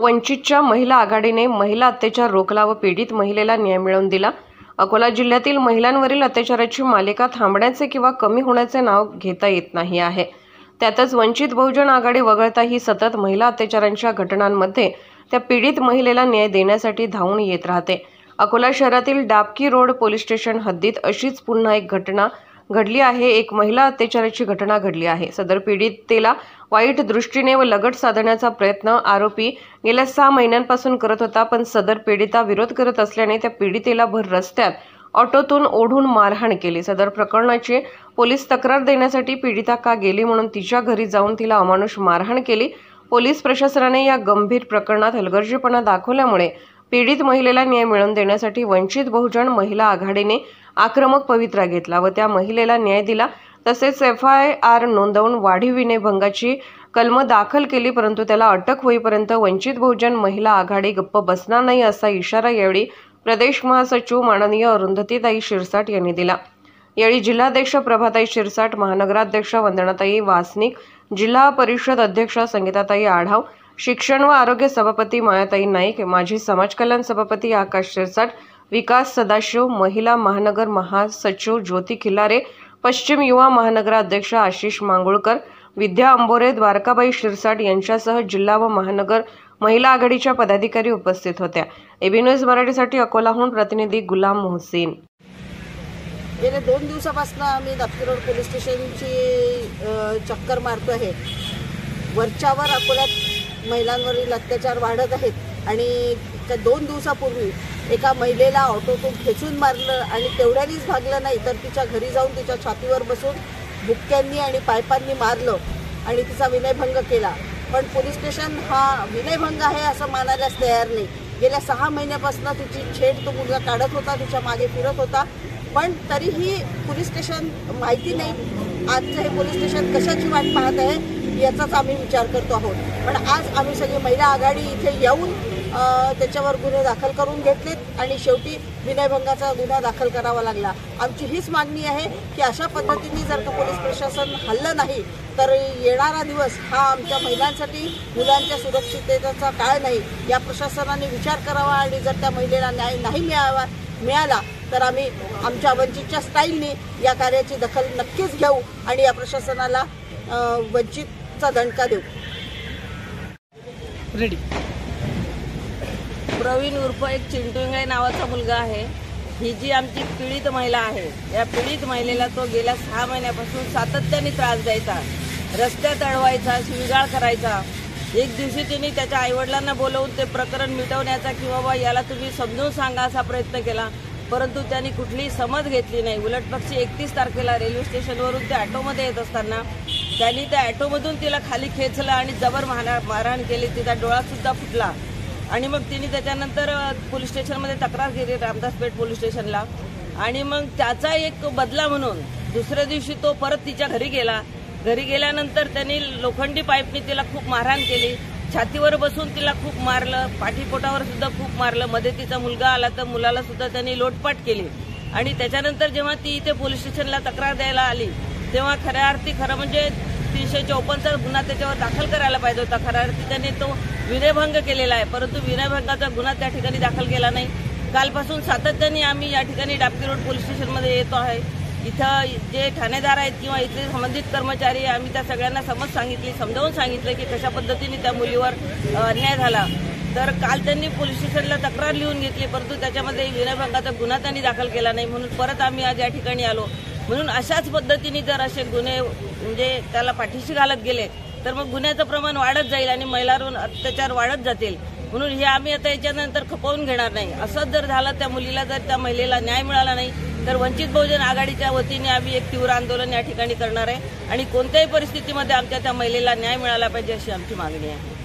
वंचितच्या महिला आघाडीने महिला अत्याचार रोखला व पीडित महिलेला न्याय मिळवून दिला. अकोला जिल्ह्यातील महिलांवरील अत्याचाराची मालिका थांबण्याचे किंवा कमी होण्याचे नाव घेता येत नाही आहे. त्यातच वंचित बहुजन आघाडी वगळता ही सतत महिला अत्याचारांच्या घटनांमध्ये त्या पीडित महिलेला न्याय देण्यासाठी धावून येत राहते. अकोला शहरातील डाबकी रोड पोलीस स्टेशन हद्दीत अशीच पुन्हा एक घटना घडली आहे. एक महिला अत्याचाराची घटना घडली आहे. सदर पीडितेला वाईट दृष्टीने व लगट साधण्याचा प्रयत्न आरोपी गेल्या सहा महिन्यांपासून करत होता पण सदर पीडिता विरोध करत असल्याने त्या पीडितेला भर रस्त्यात ऑटोतून ओढून मारहाण केली. सदर प्रकरणाची पोलीस तक्रार देण्यासाठी पीडिता का गेली म्हणून तिच्या घरी जाऊन तिला अमानुष मारहाण केली. पोलीस प्रशासनाने या गंभीर प्रकरणात हलगर्जीपणा दाखवल्यामुळे पीडित महिलेला न्याय मिळवून देण्यासाठी वंचित बहुजन महिला आघाडीने आक्रमक पवित्रा घेतला व त्या महिलेला न्याय दिला. तसेच एफ आय आर नोंदवून वाढीव विनयभंगाची कलम दाखल केली परंतु त्याला अटक होईपर्यंत वंचित बहुजन महिला आघाडी गप्प बसणार नाही असा इशारा यावेळी प्रदेश महासचिव माननीय अरुंधतीताई शिरसाट यांनी दिला. यावेळी जिल्हाध्यक्ष प्रभाताई शिरसाट महानगराध्यक्ष वंदनाताई वासनिक जिल्हा परिषद अध्यक्ष संगीताताई आढाव शिक्षण व आरोग्य सभापती मायाताई नाईक माजी समाज कल्याण सभापती आकाश शिरसाट विकास सदाशिव महिला महानगर महासचिव ज्योती खिलारे पश्चिम युवा महानगराध्यक्ष आशिष मांगुळकर विद्या अंबोरे द्वारकाबाई शिरसाट यांच्यासह जिल्हा व महानगर महिला आघाडीच्या पदाधिकारी उपस्थित होत्या. एबी न्यूज मराठीसाठी अकोलाहून प्रतिनिधी गुलाम मोहसिन. गेल्या दोन दिवसापासून आम्ही दापकी रोड पोलीस स्टेशनची चक्कर मारतो आहे वरच्यावर अकोल्यात महिलांवरील अत्याचार वाढत आहेत आणि त्या दोन दिवसापूर्वी एका महिलेला ऑटोतून खेचून मारलं आणि तेवढ्यानीच भागलं नाही तर तिच्या घरी जाऊन तिच्या छातीवर बसून बुक्क्यांनी आणि पायपांनी मारलं आणि तिचा विनयभंग केला. पण पोलीस स्टेशन हा विनयभंग आहे असं मानायलाच तयार नाही. गेल्या सहा महिन्यापासून तिची छेड तो मुलगा काढत होता तिच्यामागे फिरत होता. पण तरीही पोलीस स्टेशन माहिती नाही आजचं हे पोलीस स्टेशन कशाची वाट पाहत आहे याचाच आम्ही विचार करतो आहोत. पण आज आम्ही सगळी महिला आघाडी इथे येऊन त्याच्यावर गुन्हे दाखल करून घेतलेत आणि शेवटी विनयभंगाचा गुन्हा दाखल करावा लागला. आमची हीच मागणी आहे की अशा पद्धतीने जर का पोलीस प्रशासन हल्लं नाही तर येणारा दिवस हा आमच्या महिलांसाठी मुलांच्या सुरक्षिततेचा काळ नाही. या प्रशासनाने विचार करावा आणि जर त्या महिलेला न्याय नाही मिळावा मिळाला तर आम्ही आमच्या वंचितच्या स्टाईलने या कार्याची दखल नक्कीच घेऊ आणि या प्रशासनाला वंचितचा दणका देऊ. रेडी. प्रवीण उर्फ एक चिंटुंगाई नावाचा मुलगा आहे. ही जी आमची पीडित महिला आहे या पीडित महिलेला तो गेल्या सहा महिन्यापासून सातत्याने त्रास द्यायचा रस्त्यात अडवायचा शिविगाळ करायचा. एक दिवशी तिने त्याच्या आईवडिलांना बोलवून ते प्रकरण मिटवण्याचा किंवा बा याला तुम्ही समजून सांगा असा प्रयत्न केला. परंतु त्यांनी कुठलीही समज घेतली नाही. उलट पक्षी एकतीस तारखेला रेल्वे स्टेशनवरून ते ऑटोमध्ये येत असताना त्यांनी त्या ऑटोमधून तिला खाली खेचलं आणि जबर मारा मारहाण केली. तिचा डोळासुद्धा फुटला. आणि मग तिने त्याच्यानंतर पोलीस स्टेशनमध्ये तक्रार केली रामदासपेठ पोलीस स्टेशनला. आणि मग त्याचा एक बदला म्हणून दुसऱ्या दिवशी तो परत तिच्या घरी गेला. घरी गेल्यानंतर त्यांनी लोखंडी पाईपने तिला खूप मारहाण केली. छातीवर बसून तिला खूप मारलं पाठीपोटावर सुद्धा खूप मारलं. मध्ये तिचा मुलगा आला तर मुलाला सुद्धा त्यांनी लोटपाट केली. आणि त्याच्यानंतर जेव्हा ती इथे पोलीस स्टेशनला तक्रार द्यायला आली तेव्हा खऱ्या अर्थी खरं म्हणजे तीनशे चौपन्नचा गुन्हा त्याच्यावर दाखल करायला पाहिजे होता खऱ्या अर्थी त्यांनी तो विनयभंग केलेला आहे. परंतु विनयभंगाचा गुन्हा त्या ठिकाणी दाखल केला नाही. कालपासून सातत्याने आम्ही या ठिकाणी डापकी रोड पोलीस स्टेशनमध्ये येतो आहे. इथं जे ठाणेदार आहेत किंवा इथले संबंधित कर्मचारी आम्ही त्या सगळ्यांना समज सांगितली समजावून सांगितलं की कशा पद्धतीने त्या मुलीवर अन्याय झाला. तर काल त्यांनी पोलीस स्टेशनला तक्रार लिहून घेतली परंतु त्याच्यामध्ये विनयभंगाचा गुन्हा त्यांनी दाखल केला नाही. म्हणून परत आम्ही आज या ठिकाणी आलो. म्हणून अशाच पद्धतीने जर असे गुन्हे म्हणजे त्याला पाठीशी घालत गेले तर मग गुन्ह्याचं प्रमाण वाढत जाईल आणि महिलांवर अत्याचार वाढत जातील. म्हणून हे आम्ही आता याच्यानंतर खपवून घेणार नाही. असंच जर झालं त्या मुलीला जर त्या महिलेला न्याय मिळाला नाही तर वंचित बहुजन आघाडीच्या वतीने आम्ही एक तीव्र आंदोलन या ठिकाणी करणार आहे. आणि कोणत्याही परिस्थितीमध्ये आमच्या त्या महिलेला न्याय मिळाला पाहिजे अशी आमची मागणी आहे.